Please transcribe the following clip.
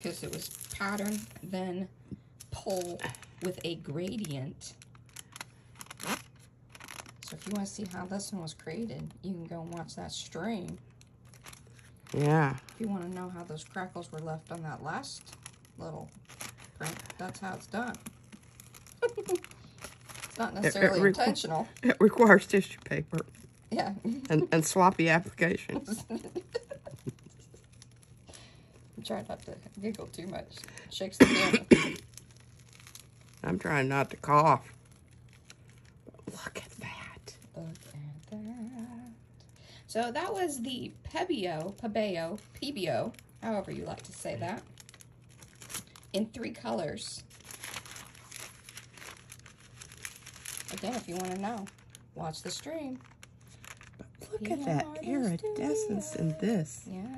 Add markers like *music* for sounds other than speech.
because it was pattern, then pull with a gradient. So if you want to see how this one was created, you can go and watch that stream. Yeah. If you want to know how those crackles were left on that last little print, that's how it's done. *laughs* it's not necessarily requ- intentional. It requires tissue paper Yeah. and, and sloppy applications. *laughs* Try not to giggle too much. Shakes the camera. I'm trying not to cough. But look at that. Look at that. So that was the Pebeo, Pebeo, Pebeo, however you like to say that, in three colors. Again, if you want to know, watch the stream. Look at that iridescence in this. Yeah. look at Ooh.